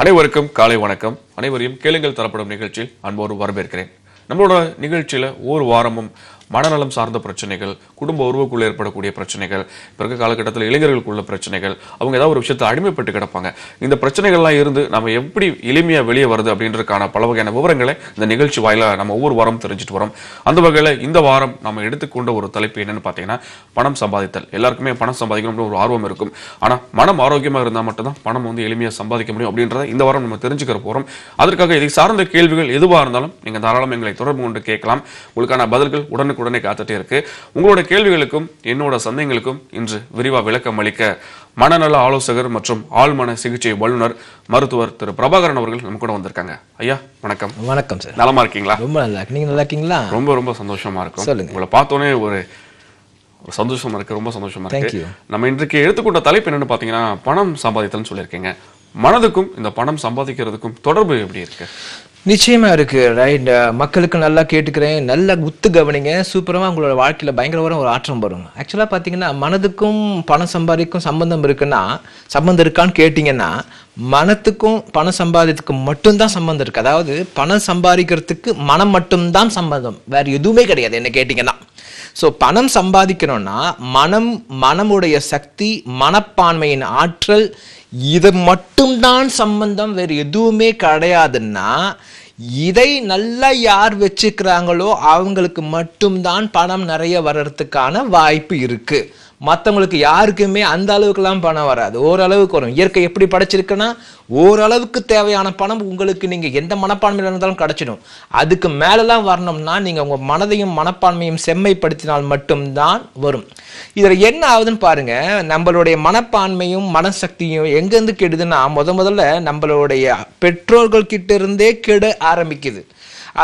அனைவருக்கும் காலை வணக்கம். அனைவரையும் கேளுங்கள் தரப்படும் நிகழ்ச்சியில் அன்போடு வரவேற்கிறேன். நம்மளோட நிகழ்ச்சியில் ஒரு வாரமும் மனநலம் சார்ந்த பிரச்சனைகள் குடும்ப உறவுக்குள்ள ஏற்படக்கூடிய பிரச்சனைகள் இப்போ இருக்க காலகட்டத்தில் இளைஞர்களுக்குள்ள பிரச்சனைகள் அவங்க ஏதாவது ஒரு விஷயத்தை அடிமைப்பட்டு கிடப்பாங்க. இந்த பிரச்சனைகள்லாம் இருந்து நம்ம எப்படி எளிமையா வெளியே வருது அப்படின்றதுக்கான பல வகையான விவரங்களை இந்த நிகழ்ச்சி வாயிலாக நம்ம ஒவ்வொரு வாரம் தெரிஞ்சுட்டு வரோம். அந்த வகையில் இந்த வாரம் நம்ம எடுத்துக்கொண்ட ஒரு தலைப்பு என்னன்னு பார்த்தீங்கன்னா பணம் சம்பாதித்தல். எல்லாருக்குமே பணம் சம்பாதிக்கணும்னு ஒரு ஆர்வம் இருக்கும். ஆனால் மனம் ஆரோக்கியமாக இருந்தால் மட்டும்தான் பணம் வந்து எளிமையாக சம்பாதிக்க முடியும் அப்படின்றத இந்த வாரம் நம்ம தெரிஞ்சுக்கிற போகிறோம் அதற்காக இதை சார்ந்த கேள்விகள் எதுவாக இருந்தாலும் நீங்கள் தாராளம் எங்களை தொடர்பு கொண்டு கேட்கலாம். உங்களுக்கான பதில்கள் உடனுக்கு உடனுக்குடனே காத்துட்டே இருக்கு. உங்களோட கேள்விகளுக்கும் என்னோட சந்தேகங்களுக்கும் இன்று விரிவா விளக்கம் அளிக்க மனநல ஆலோசகர் மற்றும் ஆழ்மன சிகிச்சை வல்லுநர் மருத்துவர் திரு. பிரபாகரன் அவர்கள் நம்ம கூட வந்திருக்காங்க. ஐயா வணக்கம். வணக்கம் சார். நலமா இருக்கீங்களா? ரொம்ப நல்லா நீங்க நல்லா இருக்கீங்களா? ரொம்ப ரொம்ப சந்தோஷமா இருக்கும். உங்களை பார்த்தோன்னே ஒரு ஒரு சந்தோஷமா இருக்கு. ரொம்ப சந்தோஷமா இருக்கு. நம்ம இன்றைக்கு எடுத்துக்கொண்ட தலைப்பு என்னன்னு பாத்தீங்கன்னா பணம் சம்பாதித்தல்னு சொல்லியிருக்கீங்க. மனதுக்கும் இந்த பணம் சம்பாதிக்கிறதுக்கும் தொடர்பு எப்படி இருக்கு? நிச்சயமா இருக்கு ரைட் மக்களுக்கு நல்லா கேட்டுக்கிறேன். நல்லா குத்து கவனிங்க. சூப்பரமா உங்களோட வாழ்க்கையில பயங்கரமான ஒரு ஆற்றம் வரும் ஆக்சுவலா பாத்தீங்கன்னா மனதுக்கும் பணம் சம்பாதிக்கும் சம்பந்தம் இருக்குன்னா சம்பந்தம் இருக்கான்னு கேட்டீங்கன்னா மனத்துக்கும் பணம் சம்பாதித்துக்கும் மட்டும்தான் சம்பந்தம் இருக்கு. அதாவது பணம் சம்பாதிக்கிறதுக்கு மனம் மட்டும்தான் சம்பந்தம். வேற எதுவுமே கிடையாது என்ன கேட்டீங்கன்னா. ஸோ பணம் சம்பாதிக்கணும்னா மனம் மனமுடைய சக்தி மனப்பான்மையின் ஆற்றல் இது மட்டும்தான் சம்பந்தம் வேறு எதுவுமே கிடையாதுன்னா இதை நல்லா யார் வச்சுக்கிறாங்களோ அவங்களுக்கு மட்டும்தான் பணம் நிறைய வர்றதுக்கான வாய்ப்பு இருக்குது மற்றவங்களுக்கு யாருக்குமே அந்த அளவுக்குலாம் பணம் வராது. ஓரளவுக்கு வரும். இயற்கை எப்படி படைச்சிருக்குன்னா ஓரளவுக்கு தேவையான பணம் உங்களுக்கு நீங்கள் எந்த மனப்பான்மையில் இருந்தாலும் கிடைச்சிடும். அதுக்கு மேலெலாம் வரணும்னா நீங்கள் உங்கள் மனதையும் மனப்பான்மையும் செம்மைப்படுத்தினால் மட்டும்தான் வரும். இதில் என்ன ஆகுதுன்னு பாருங்க. நம்மளுடைய மனப்பான்மையும் மனசக்தியும் எங்கேருந்து கெடுதுன்னா முத முதல்ல நம்மளுடைய பெற்றோர்கள் கிட்ட இருந்தே கெட ஆரம்பிக்குது.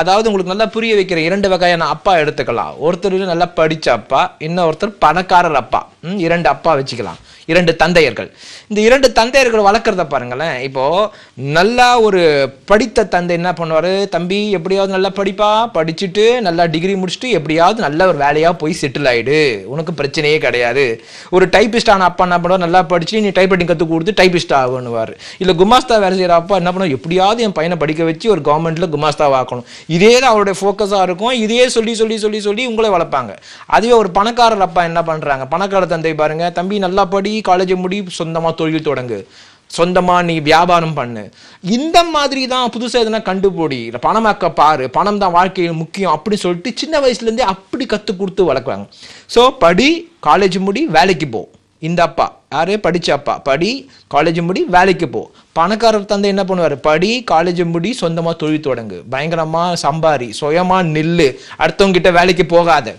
அதாவது உங்களுக்கு நல்லா புரிய வைக்கிற இரண்டு வகையான அப்பா எடுத்துக்கலாம். ஒருத்தர் நல்லா படித்த அப்பா இன்னொருத்தர் பணக்காரர் அப்பா. ம், இரண்டு அப்பா வச்சுக்கலாம். இரண்டு தந்தையர்கள். இந்த இரண்டு தந்தையர்கள் வளர்க்குறத பாருங்களேன். இப்போது நல்லா ஒரு படித்த தந்தை என்ன பண்ணுவார்? தம்பி எப்படியாவது நல்லா படிப்பா? படிச்சுட்டு நல்லா டிகிரி முடிச்சுட்டு எப்படியாவது நல்ல ஒரு வேலையாக போய் செட்டில் ஆகிடு உனக்கு பிரச்சனையே கிடையாது. ஒரு டைப்பிஸ்டான அப்பா என்ன பண்ணுவார்? நல்லா படிச்சு நீ டைப்ரைட்டிங் கற்றுக் கொடுத்து டைப்பிஸ்ட் ஆகணுவார். இல்லை குமாஸ்தா வேலை செய்கிற அப்பா என்ன பண்ணுவார்? எப்படியாவது என் பையனை படிக்க வச்சு ஒரு கவர்மெண்ட்டில் குமாஸ்தாவாக ஆக்கணும். இதே தான் அவருடைய ஃபோக்கஸாக இருக்கும். இதையே சொல்லி சொல்லி சொல்லி சொல்லி உங்களை வளர்ப்பாங்க. அதுவே ஒரு பணக்காரர் அப்பா என்ன பண்ணுறாங்க பணக்கார தந்தை பாருங்கள் தம்பி நல்லா படி காலேஜ் முடி சொந்தமா தொழில் தொடங்கு. சொந்தமா நீ வியாபாரம் பண்ணு. இந்த மாதிரி தான் புதுசா எதுனா கண்டுபிடி. இல்லை பணமாக்க பாரு பணம் தான் வாழ்க்கையில் முக்கியம் அப்படின்னு சொல்லிட்டு சின்ன வயசுல இருந்தே அப்படி கற்றுக் கொடுத்து வளர்க்குறாங்க. ஸோ படி காலேஜ் முடி வேலைக்கு போ. இந்த அப்பா யாரே? படிச்ச அப்பா. படி காலேஜ் முடி வேலைக்கு போ. பணக்காரர் தந்தை என்ன பண்ணுவார்? படி காலேஜ் முடி சொந்தமா தொழில் தொடங்கு. பயங்கரமா சம்பாரி சுயமா நில்லு. அடுத்தவங்க கிட்ட வேலைக்கு போகாத.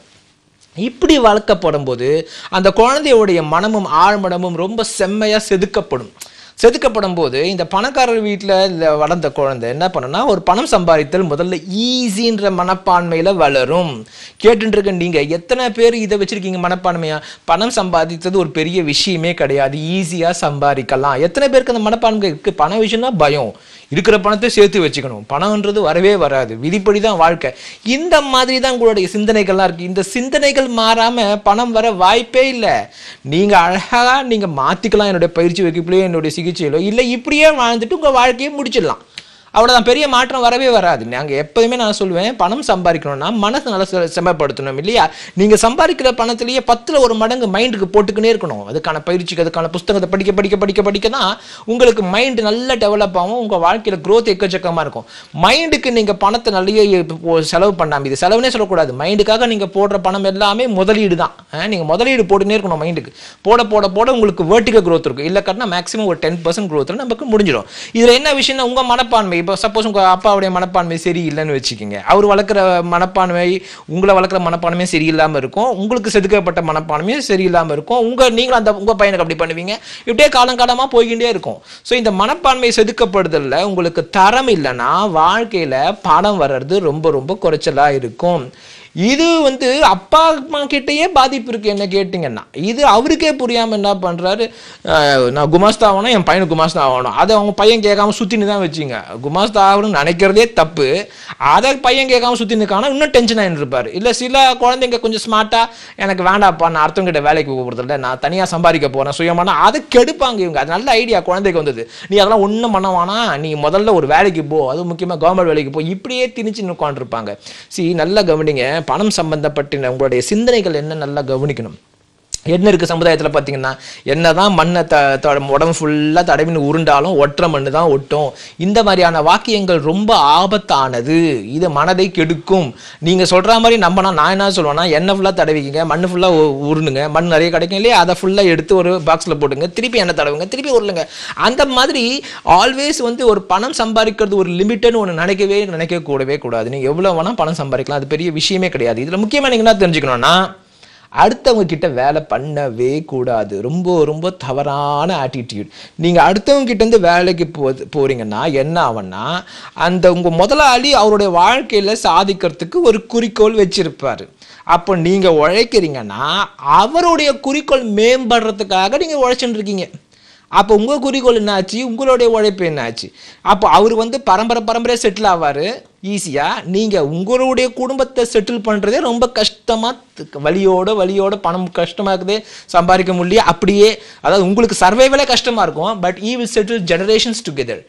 இப்படி வளர்க்கப்படும் போது அந்த குழந்தையோடைய மனமும் ஆழ்மனமும் ரொம்ப செம்மையாக செதுக்கப்படும். செதுக்கப்படும் போது இந்த பணக்காரர் வீட்டில் வளர்ந்த குழந்தை என்ன பண்ணுன்னா ஒரு பணம் சம்பாதித்தல் முதல்ல ஈஸின்ற மனப்பான்மையில் வளரும். கேட்டுருக்க நீங்கள் எத்தனை பேர் இதை வச்சுருக்கீங்க மனப்பான்மையாக பணம் சம்பாதித்தது ஒரு பெரிய விஷயமே கிடையாது. ஈஸியாக சம்பாதிக்கலாம். எத்தனை பேருக்கு அந்த மனப்பான்மை இருக்குது பண விஷயம்னா பயம். இருக்கிற பணத்தை சேர்த்து வச்சுக்கணும். பணம்ன்றது வரவே வராது. விதிப்படி தான் வாழ்க்கை. இந்த மாதிரி தான் உங்களுடைய சிந்தனைகள்லாம் இருக்குது இந்த சிந்தனைகள் மாறாமல் பணம் வர வாய்ப்பே இல்லை. நீங்கள் அழகாக நீங்கள் மாற்றிக்கலாம் என்னுடைய பயிற்சி வகுப்புலையோ என்னுடைய சிகிச்சையிலோ இல்லை இப்படியே வாழ்ந்துட்டு உங்கள் வாழ்க்கையை முடிச்சிடலாம். அவ்வளோதான் பெரிய மாற்றம் வரவே வராது. நாங்கள் எப்போதுமே நான் சொல்லுவேன் பணம் சம்பாதிக்கணும்னா மனசை நல்லா செம்மப்படுத்தணும் இல்லையா? நீங்கள் சம்பாதிக்கிற பணத்திலேயே பத்தில் ஒரு மடங்கு மைண்டுக்கு போட்டுக்கினே இருக்கணும். அதுக்கான பயிற்சிக்கு அதுக்கான புஸ்தகத்தை படிக்க படிக்க படிக்க படிக்க தான் உங்களுக்கு மைண்டு நல்லா டெவலப் ஆகும் உங்கள் வாழ்க்கையில் க்ரோத் எக்கச்சக்கமாக இருக்கும். மைண்டுக்கு நீங்கள் பணத்தை நிறைய செலவு பண்ணாமல் இது செலவுனே சொல்லக்கூடாது. மைண்டுக்காக நீங்கள் போடுற பணம் எல்லாமே முதலீடு தான் நீங்கள் முதலீடு போட்டுனே இருக்கணும் மைண்டுக்கு போட போட போட உங்களுக்கு வேர்ட்டிக்கல் க்ரோத் இருக்கும். இல்லை கட்டினா மேக்ஸிமம் ஒரு டென் பர்சன்ட் க்ரோத்தில் நமக்கு முடிஞ்சிடும். இதில் என்ன விஷயம்னா உங்கள் மனப்பான்மை இப்போ சப்போஸ் உங்கள் அப்பாவுடைய மனப்பான்மை சரியில்லைன்னு வச்சுக்கோங்க. அவர் வளர்க்குற மனப்பான்மை உங்களை வளர்க்குற மனப்பான்மையும் சரியில்லாமல் இருக்கும். உங்களுக்கு செதுக்கப்பட்ட மனப்பான்மையும் சரியில்லாமல் இருக்கும். உங்கள் நீங்களும் அந்த உங்கள் பையனுக்கு அப்படி பண்ணுவீங்க. இப்படியே காலங்காலமாக போய்கிட்டே இருக்கும். ஸோ இந்த மனப்பான்மை செதுக்கப்படுதலில் உங்களுக்கு தரம் இல்லைன்னா வாழ்க்கையில் பணம் வர்றது ரொம்ப ரொம்ப குறைச்சலாக இருக்கும். இது வந்து அப்பா அம்மா கிட்டேயே பாதிப்பு இருக்கு என்ன கேட்டிங்கன்னா. இது அவருக்கே புரியாமல் என்ன பண்ணுறாரு நான் குமாஸ்தா ஆகணும் என் பையனுக்கு குமாஸ்தா ஆகணும். அதை அவங்க பையன் கேட்காம சுற்றின்னு தான் வச்சுங்க. குமாஸ்தா ஆகணும்னு நினைக்கிறதே தப்பு. அதை பையன் கேட்காம சுற்றி நிற்கானா இன்னும் டென்ஷன் ஆகிட்டு இருப்பார். இல்லை சில குழந்தைங்க கொஞ்சம் ஸ்மார்ட்டாக எனக்கு வேண்டாப்பா நான் அடுத்தவங்க கிட்ட வேலைக்கு போகிறதில்ல நான் தனியாக சம்பாதிக்க போகிறேன் சுயமான அதை கெடுப்பாங்க இவங்க. அது நல்ல ஐடியா குழந்தைக்கு வந்தது. நீ அதெல்லாம் ஒன்றும் பண்ண வேணாம். நீ முதல்ல ஒரு வேலைக்கு போ. அது முக்கியமாக கவர்மெண்ட் வேலைக்கு போ. இப்படியே திணிச்சு உட்காந்துருப்பாங்க சி நல்லா கவனிங்க. பணம் சம்பந்தப்பட்ட உங்களுடைய சிந்தனைகள் என்ன நல்லா கவனிக்கணும். என்ன இருக்குது சமுதாயத்தில் பார்த்தீங்கன்னா என்ன தான் மண்ணை த உடம்பு ஃபுல்லாக தடவின்னு உருண்டாலும் ஒற்றை மண்ணு தான் ஒட்டும். இந்த மாதிரியான வாக்கியங்கள் ரொம்ப ஆபத்தானது. இது மனதை கெடுக்கும். நீங்கள் சொல்கிற மாதிரி நம்பினா நான் என்ன சொல்லுவேன்னா எண்ணெய் ஃபுல்லாக தடவிக்கிங்க மண் ஃபுல்லாக உருணுங்க மண் நிறைய கிடைக்கும் இல்லையா? அதை ஃபுல்லாக எடுத்து ஒரு பாக்ஸில் போட்டுங்க திருப்பி எண்ணெய் தடவுங்க திருப்பி உருளுங்க. அந்த மாதிரி ஆல்வேஸ் வந்து ஒரு பணம் சம்பாதிக்கிறது ஒரு லிமிட்டட்னு ஒன்று நினைக்கவே நினைக்க கூடவே கூடாது. நீங்கள் எவ்வளோ வேணால் பணம் சம்பாதிக்கலாம். அது பெரிய விஷயமே கிடையாது. இதில் முக்கியமாக நீங்கள் என்ன தெரிஞ்சுக்கணும்னா அடுத்தவங்க கிட்ட வேலை பண்ணவே கூடாது. ரொம்ப ரொம்ப தவறான ஆட்டிடியூட் நீங்கள் அடுத்தவங்க கிட்டேருந்து வேலைக்கு போ போகிறீங்கன்னா என்ன ஆகும்னா அந்த உங்கள் முதலாளி அவருடைய வாழ்க்கையில் சாதிக்கிறதுக்கு ஒரு குறிக்கோள் வச்சுருப்பார். அப்போ நீங்கள் உழைக்கிறீங்கன்னா அவருடைய குறிக்கோள் மேம்படுறதுக்காக நீங்கள் உழைச்சுட்டு இருக்கீங்க. அப்போ உங்கள் குறிக்கோள் என்னாச்சு? உங்களுடைய உழைப்பு என்னாச்சு? அப்போ அவர் வந்து பரம்பரை பரம்பரையாக செட்டில் ஆவார். ஈஸியாக நீங்கள் உங்களுடைய குடும்பத்தை செட்டில் பண்ணுறதே ரொம்ப கஷ்டமாக வழியோட வலியோட பணம் கஷ்டமாக இருக்குது சம்பாதிக்க முடியல அப்படியே அதாவது உங்களுக்கு சர்வைவலே கஷ்டமாக இருக்கும் but we will settle generations together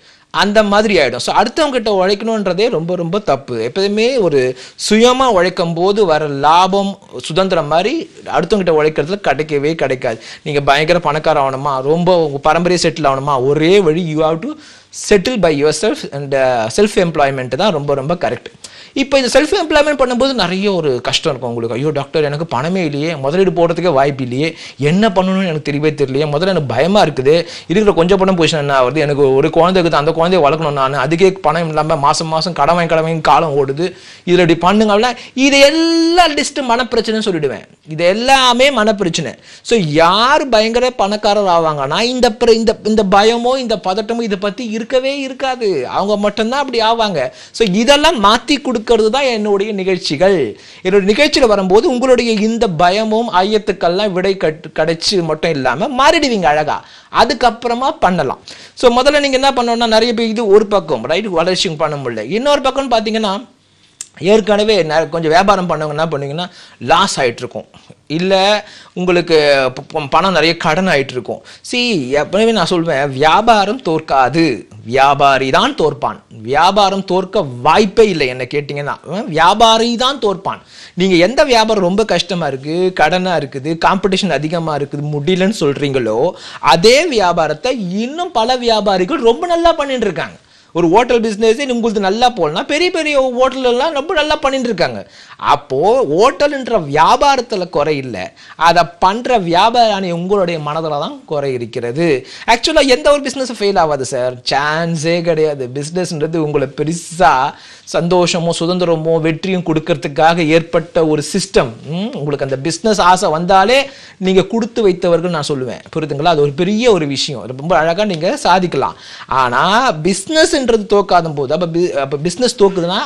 அந்த மாதிரி ஆகிடும் ஸோ அடுத்தவங்ககிட்ட உழைக்கணுன்றதே ரொம்ப ரொம்ப தப்பு. எப்போதுமே ஒரு சுயமாக உழைக்கும் போது வர லாபம் சுதந்திரம் மாதிரி அடுத்தவங்ககிட்ட உழைக்கிறதுல கிடைக்கவே கிடைக்காது. நீங்கள் பயங்கர பணக்கார ஆகணுமா? ரொம்ப உங்கள் பரம்பரையை செட்டில் ஆகணுமா? ஒரே வழி you have to settle by yourself and self employment தான் ரொம்ப ரொம்ப கரெக்ட் இப்போ இந்த செல்ஃப் எம்ப்ளாய்மெண்ட் பண்ணும்போது நிறைய ஒரு கஷ்டம் இருக்கும் உங்களுக்கு. ஐயோ டாக்டர் எனக்கு பணமே இல்லையே. முதலீடு போடுறதுக்கே வாய்ப்பு இல்லையே. என்ன பண்ணணும்னு எனக்கு தெரியவே தெரியலையே. முதல்ல எனக்கு பயமா இருக்குது. இருக்கிற கொஞ்சம் பணம் பொசிஷன் என்ன ஆகுது எனக்கு ஒரு குழந்தை இருக்குது அந்த குழந்தைய வளர்க்கணும் நான் அதுக்கே பணம் இல்லாமல் மாசம் மாசம் கடமை கடமையும் காலம் ஓடுது. இதில் இப்படி பண்ணுங்கன்னா இது எல்லா லிஸ்ட்டு மனப்பிரச்சனைன்னு சொல்லிடுவேன். இது எல்லாமே மனப்பிரச்சனை. ஸோ யார் பயங்கர பணக்காரர் ஆவாங்கன்னா இந்த பிற இந்த இந்த பயமோ இந்த பதட்டமோ இதை பற்றி இருக்கவே இருக்காது. அவங்க மட்டும்தான் அப்படி ஆவாங்க. ஸோ இதெல்லாம் மாற்றி கொடுத்து இருக்கிறது தான் என்னுடைய நிகழ்ச்சிகள். என்னுடைய நிகழ்ச்சியில் வரும்போது உங்களுடைய இந்த பயமும் ஐயத்துக்கெல்லாம் விடை கட்டு கிடைச்சு மட்டும் இல்லாமல் மாறிடுவீங்க அழகா. அதுக்கப்புறமா பண்ணலாம். ஸோ முதல்ல நீங்கள் என்ன பண்ணணும்னா நிறைய பேர் இது ஒரு பக்கம் ரைட் வளர்ச்சி பண்ண முடியல. இன்னொரு பக்கம்னு பார்த்தீங்கன்னா ஏற்கனவே கொஞ்சம் வியாபாரம் பண்ணவங்க என்ன பண்ணுவீங்கன்னா லாஸ் ஆகிட்டுருக்கும் இல்லை உங்களுக்கு ப- பணம் நிறைய கடன் ஆகிட்டுருக்கும் சி எப்பவுமே நான் சொல்வேன் வியாபாரம் தோற்காது. வியாபாரி தான் தோற்பான். வியாபாரம் தோற்க வாய்ப்பே இல்லை என்ன கேட்டிங்கன்னா. வியாபாரி தான் தோற்பான். நீங்கள் எந்த வியாபாரம் ரொம்ப கஷ்டமாக இருக்குது கடனாக இருக்குது காம்படிஷன் அதிகமாக இருக்குது முடியலன்னு சொல்கிறீங்களோ அதே வியாபாரத்தை இன்னும் பல வியாபாரிகள் ரொம்ப நல்லா பண்ணிட்டு இருக்காங்க. ஒரு ஹோட்டல் பிஸ்னஸே உங்களுக்கு நல்லா போகலாம் பெரிய பெரிய ஹோட்டல் எல்லாம் ரொம்ப நல்லா பண்ணிட்டு இருக்காங்க. அப்போ ஓட்டல்ன்ற வியாபாரத்தில் குறை இல்லை. அதை பண்ணுற வியாபாரி உங்களுடைய மனதில் தான் குறை இருக்கிறது. ஆக்சுவலாக எந்த ஒரு பிஸ்னஸும் ஃபெயில் ஆகாது சார் சான்ஸே கிடையாது. பிஸ்னஸ்ன்றது உங்களை பெருசாக சந்தோஷமோ சுதந்திரமோ வெற்றியும் கொடுக்கறதுக்காக ஏற்பட்ட ஒரு சிஸ்டம் உங்களுக்கு அந்த பிஸ்னஸ் ஆசை வந்தாலே நீங்கள் கொடுத்து வைத்தவர்கள் நான் சொல்லுவேன். புரியுதுங்களா? அது ஒரு பெரிய ஒரு விஷயம். ரொம்ப அழகாக நீங்கள் சாதிக்கலாம். ஆனால் பிஸ்னஸ்ன்றது தோக்காத போது அப்போ அப்போ பிஸ்னஸ் தோக்குதுன்னா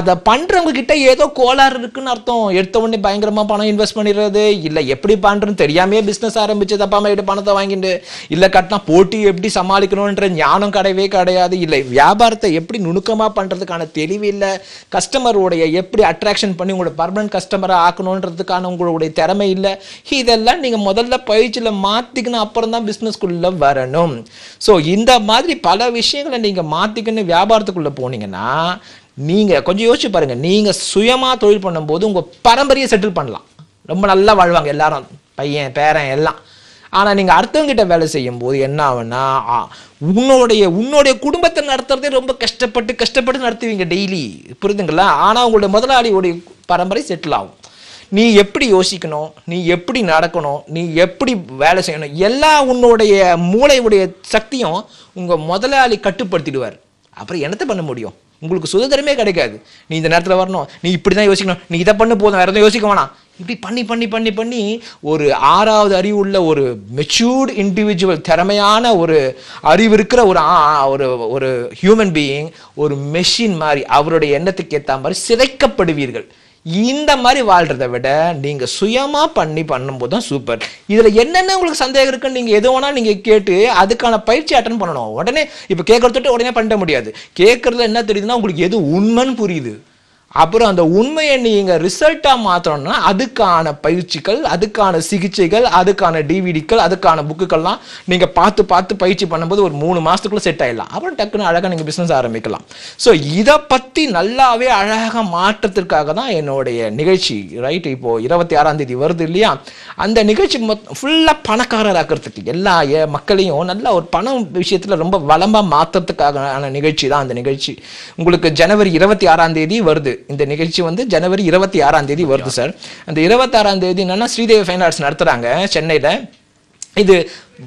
அதை பண்ணுறவங்க கிட்ட ஏதோ கோளாறு இருக்குன்னு அர்த்தம். எடுத்த உடனே பயங்கரமாக பணம் இன்வெஸ்ட் பண்ணிடுறது. இல்லை எப்படி பண்ணுறதுன்னு தெரியாமே பிஸ்னஸ் ஆரம்பிச்சு தப்பா மாதிரி பணத்தை வாங்கிட்டு இல்லை கட்டினா போட்டி எப்படி சமாளிக்கணுன்ற ஞானம் கிடையவே கிடையாது. இல்லை வியாபாரத்தை எப்படி நுணுக்கமாக பண்ணுறதுக்கான தெளிவு இல்லை. கஸ்டமருடைய எப்படி அட்ராக்ஷன் பண்ணி உங்களோட பர்மனன்ட் கஸ்டமரை ஆக்கணுன்றதுக்கான உங்களுடைய திறமை இல்லை. இதெல்லாம் நீங்கள் முதல்ல பயிற்சியில் மாற்றிக்கணும் அப்புறம் தான் பிஸ்னஸ்க்குள்ள வரணும். ஸோ இந்த மாதிரி பல விஷயங்களை நீங்கள் மாற்றிக்கணும் வியாபாரத்துக்குள்ளே போனீங்கன்னா நீங்கள் கொஞ்சம் யோசிச்சு பாருங்கள் நீங்கள் சுயமாக தொழில் பண்ணும்போது உங்கள் பரம்பரையை செட்டில் பண்ணலாம். ரொம்ப நல்லா வாழ்வாங்க எல்லாரும். பையன் பேரன் எல்லாம். ஆனால் நீங்கள் அடுத்தவங்கிட்ட வேலை செய்யும் போது என்ன ஆகுன்னா உன்னுடைய உன்னுடைய குடும்பத்தை நடத்துறதே ரொம்ப கஷ்டப்பட்டு கஷ்டப்பட்டு நடத்துவீங்க டெய்லி புரியுதுங்களா? ஆனால் உங்களுடைய முதலாளியோடைய பரம்பரை செட்டில் ஆகும். நீ எப்படி யோசிக்கணும்? நீ எப்படி நடக்கணும்? நீ எப்படி வேலை செய்யணும்? எல்லா உன்னுடைய மூளையுடைய சக்தியும் உங்கள் முதலாளி கட்டுப்படுத்திடுவார். அப்புறம் என்னத்தை பண்ண முடியும்? உங்களுக்கு சுதந்திரமே கிடைக்காது. நீ இந்த நேரத்தில் வரணும். நீ இப்படி தான் யோசிக்கணும். நீ இதை பண்ண போதும். வேறு எதுவும் யோசிக்க வேணாம். இப்படி பண்ணி பண்ணி பண்ணி பண்ணி ஒரு ஆறாவது அறிவு உள்ள ஒரு மெச்சூர்டு இண்டிவிஜுவல் திறமையான ஒரு அறிவு இருக்கிற ஒரு ஆ- ஒரு ஒரு ஹியூமன் பீயிங் ஒரு மெஷின் மாதிரி அவருடைய எண்ணத்துக்கு ஏற்ற மாதிரி சிதைக்கப்படுவீர்கள். இந்த மாதிரி வாழ்கிறத விட நீங்கள் சுயமாக பண்ணி பண்ணும்போது தான் சூப்பர் இதில் என்னென்ன உங்களுக்கு சந்தேகம் இருக்குன்னு நீங்கள் எது வேணால் நீங்கள் கேட்டு அதுக்கான பயிற்சி அட்டன் பண்ணணும். உடனே இப்போ கேட்குறதுட்டு உடனே பண்ண முடியாது. கேட்குறதுல என்ன தெரியுதுன்னா உங்களுக்கு எது உண்மைன்னு புரியுது. அப்புறம் அந்த உண்மையை நீங்கள் ரிசல்ட்டாக மாற்றணும்னா அதுக்கான பயிற்சிகள் அதுக்கான சிகிச்சைகள் அதுக்கான டிவிடிக்கள் அதுக்கான புக்குக்கள்லாம் நீங்கள் பார்த்து பார்த்து பயிற்சி பண்ணும்போது ஒரு மூணு மாதத்துக்குள்ளே செட் ஆயிடலாம். அப்புறம் டக்குன்னு அழகாக நீங்கள் பிஸ்னஸ் ஆரம்பிக்கலாம். ஸோ இதை பற்றி நல்லாவே அழகாக மாற்றத்திற்காக தான் என்னுடைய நிகழ்ச்சி. ரைட் இப்போது இருபத்தி ஆறாம் தேதி வருது இல்லையா? அந்த நிகழ்ச்சி ஃபுல்லாக பணக்காரராக்கிறதுக்கு எல்லா ஏ- மக்களையும் நல்ல ஒரு பணம் விஷயத்தில் ரொம்ப வளமாக மாற்றுறதுக்காக நிகழ்ச்சி தான் அந்த நிகழ்ச்சி. உங்களுக்கு ஜனவரி இருபத்தி ஆறாம் தேதி வருது. இந்த நிகழ்ச்சி வந்து ஜனவரி இருபத்தி ஆறாம் தேதி வருது சார் அந்த இருபத்தாறாம் தேதி என்னன்னா ஸ்ரீதேவி ஃபைன் ஆர்ட்ஸ் நடத்துறாங்க சென்னையில. இது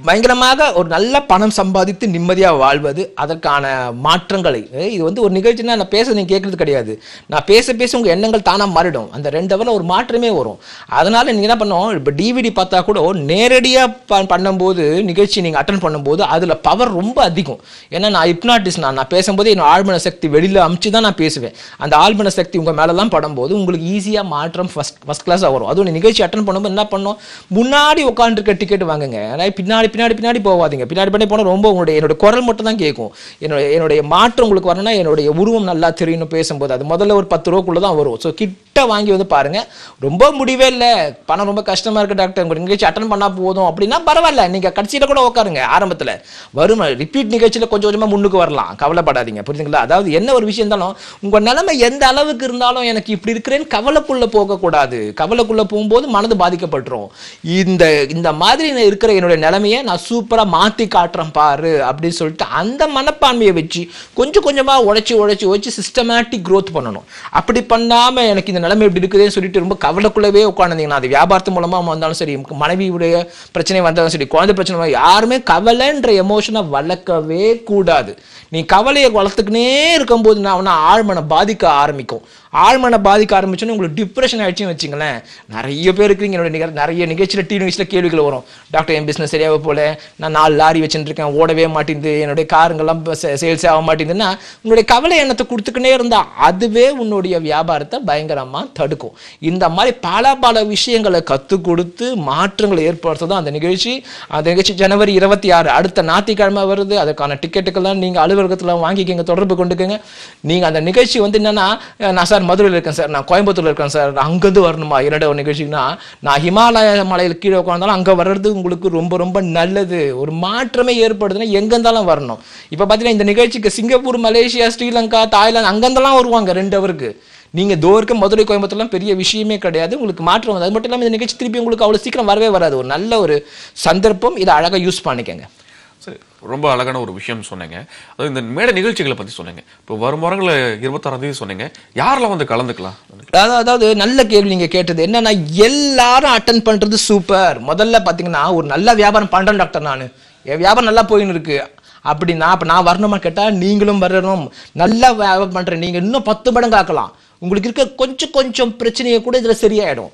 பயங்கரமாக ஒரு நல்ல பணம் சம்பாதித்து நிம்மதியாக வாழ்வது அதற்கான மாற்றங்களை. இது வந்து ஒரு நிகழ்ச்சினா நான் பேச நீங்கள் கேட்குறது கிடையாது. நான் பேச பேச உங்கள் எண்ணங்கள் தானாக மாறிடும். அந்த ரெண்டு ஹவரில் ஒரு மாற்றமே வரும். அதனால் நீங்கள் என்ன பண்ணோம் இப்போ டிவிடி பார்த்தா கூட நேரடியாக ப பண்ணும்போது நிகழ்ச்சி நீங்கள் அட்டன் பண்ணும்போது அதில் பவர் ரொம்ப அதிகம். ஏன்னா நான் ஹிப்னாட்டிஸ்ட் நான். நான் பேசும்போது என் ஆழ்மன சக்தி வெளியில் அமுச்சு தான் நான் பேசுவேன். அந்த ஆழ்மன சக்தி உங்கள் மேலெல்லாம் படும்போது உங்களுக்கு ஈஸியாக மாற்றம் ஃபஸ்ட் ஃபஸ்ட் கிளாஸாக வரும். அதுவும் நிகழ்ச்சி அட்டன் பண்ணும்போது என்ன பண்ணோம்? முன்னாடி உட்காந்துருக்க டிக்கெட் வாங்குங்க. ஏன்னா பின்னாடி பின்னாடி பின்னாடி போகாதீங்க. பின்னாடி பின்னாடி போனால் ரொம்ப உங்களுடைய என்னோட குரல் மட்டும் தான் கேட்கும். என்னோட என்னுடைய மாற்றம் உங்களுக்கு வரணும்னா என்னுடைய உருவம் நல்லா தெரியணும் பேசும்போது அது முதல்ல ஒரு பத்து ரூபாக்குள்ளே தான் வரும். ஸோ கிட் கிட்ட வாங்கி வந்து பாருங்க. ரொம்ப முடிவே இல்லை. பணம் ரொம்ப கஷ்டமா இருக்குது டாக்டர் நிகழ்ச்சி அட்டன் பண்ணா போதும். அப்படின்னா பரவாயில்ல. நீங்க கடைசியில கூட உட்காருங்க ஆரம்பத்துல. வரும் ரிப்பீட் நிகழ்ச்சியில கொஞ்சம் கொஞ்சமா முன்னுக்கு வரலாம். கவலைப்படாதீங்க புரியுதுங்களா அதாவது என்ன ஒரு விஷயம் இருந்தாலும் உங்க நிலைமை எந்த அளவுக்கு இருந்தாலும் எனக்கு இப்படி இருக்கிறேன்னு கவலைக்குள்ளே போகக்கூடாது. கவலைக்குள்ள போகும்போது மனது பாதிக்கப்பட்டுரும். இந்த இந்த மாதிரி நான் இருக்கிற என்னுடைய நிலைமையை நான் சூப்பரா மாத்தி காட்டுறேன் பாரு அப்படின்னு சொல்லிட்டு அந்த மனப்பான்மையை வச்சு கொஞ்சம் கொஞ்சமா உழைச்சி உழைச்சி உழைச்சி சிஸ்டமேட்டிக் க்ரோத் பண்ணணும். அப்படி பண்ணாம எனக்கு இந்த நிலைமை இப்படி இருக்குதுன்னு சொல்லிட்டு ரொம்ப கவலைக்குள்ளவே உட்காந்துங்கன்னா அது வியாபாரத்து மூலமா வந்தாலும் சரி மனைவியுடைய பிரச்சனை வந்தாலும் சரி குழந்தை பிரச்சனை யாருமே கவலைன்ற எமோஷனை வளர்க்கவே கூடாது. நீ கவலையை வளர்த்துக்கினே இருக்கும்போது நான் ஆழ்மனை பாதிக்க ஆரம்பிக்கும். ஆழ்மனை பாதிக்க ஆரம்பிச்சோன்னு உங்களுக்கு டிப்ரெஷன் ஆயிடுச்சுன்னு வச்சுங்களேன். நிறைய பேர் இருக்கிறீங்க என்னோட நிறைய நிகழ்ச்சியில் டிவி நிகழ்ச்சியில் கேள்விகள் வரும். டாக்டர் என் பிஸ்னஸ் சரியாக போல. நான் நாலு லாரி வச்சுட்டு இருக்கேன் ஓடவே மாட்டேங்குது. என்னுடைய காருங்கெல்லாம் சேல்ஸ் ஆக மாட்டேங்குதுன்னா உங்களுடைய கவலை எண்ணத்தை கொடுத்துக்கினே இருந்தால் அதுவே உன்னுடைய வியாபாரத்தை பயங்கரமாக தடுக்கும். இந்த மாதிரி பல பல விஷயங்களை கற்றுக் கொடுத்து மாற்றங்களை ஏற்படுத்துறது அந்த நிகழ்ச்சி. அந்த நிகழ்ச்சி ஜனவரி இருபத்தி ஆறு. அடுத்த ஞாயிற்றுக்கிழமை வருது. அதுக்கான டிக்கெட்டுக்கெல்லாம் நீங்கள் அலுவலகத்தில் வாங்கிக்கங்க. தொடர்பு கொண்டுக்கங்க. நீங்கள் அந்த நிகழ்ச்சி வந்து என்னென்னா நான் சார் மதுரையில் இருக்கேன் சார். நான் கோயம்புத்தூரில் இருக்கேன் சார். நான் அங்கேருந்து வரணுமா? இரண்டு நிகழ்ச்சிக்குன்னா நான் ஹிமாலய மலையில் கீழே உட்காந்தாலும் அங்கே வர்றது உங்களுக்கு ரொம்ப ரொம்ப நல்லது. ஒரு மாற்றமே ஏற்படுதுன்னா எங்கே இருந்தாலும் வரணும். இப்போ பார்த்தீங்கன்னா இந்த நிகழ்ச்சிக்கு சிங்கப்பூர் மலேசியா ஸ்ரீலங்கா தாய்லாந்து அங்கேருந்தெல்லாம் வருவாங்க ரெண்டு அவருக்கு. நீங்கள் தோருக்கு மதுரை கோயம்புத்தூர்லாம் பெரிய விஷயமே கிடையாது. உங்களுக்கு மாற்றம் வந்து அது மட்டும் இல்லாமல் இந்த நிகழ்ச்சி திருப்பி உங்களுக்கு அவ்வளோ சீக்கிரம் வரவே வராது. ஒரு நல்ல ஒரு சந்தர்ப்பம். இதை அழகாக யூஸ் பண்ணிக்கங்க. ரொம்ப அழகான ஒரு விஷயம் சொன்னீங்க. அது இந்த மேடை நிகழ்ச்சிகளை பத்தி சொன்னீங்க. இப்போ வரும் வாரங்களில் இருபத்தாறாம் தேதி சொன்னீங்க. யாரெல்லாம் வந்து கலந்துக்கலாம்? அதாவது அதாவது நல்ல கேள்வி நீங்க கேட்டது. என்னன்னா எல்லாரும் அட்டன் பண்றது சூப்பர் முதல்ல பாத்தீங்கன்னா ஒரு நல்ல வியாபாரம் பண்றேன் டாக்டர் நான். என் வியாபாரம் நல்லா போயின்னு இருக்கு. அப்படின்னா அப்போ நான் வரணுமா கேட்டால் நீங்களும் வரணும். நல்லா வியாபாரம் பண்ணுறேன் நீங்கள் இன்னும் பத்து மடங்கு ஆக்கலாம். உங்களுக்கு இருக்க கொஞ்சம் கொஞ்சம் பிரச்சனையை கூட இதில் சரியாயிடும்.